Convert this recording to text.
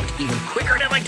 cooked even quicker than like.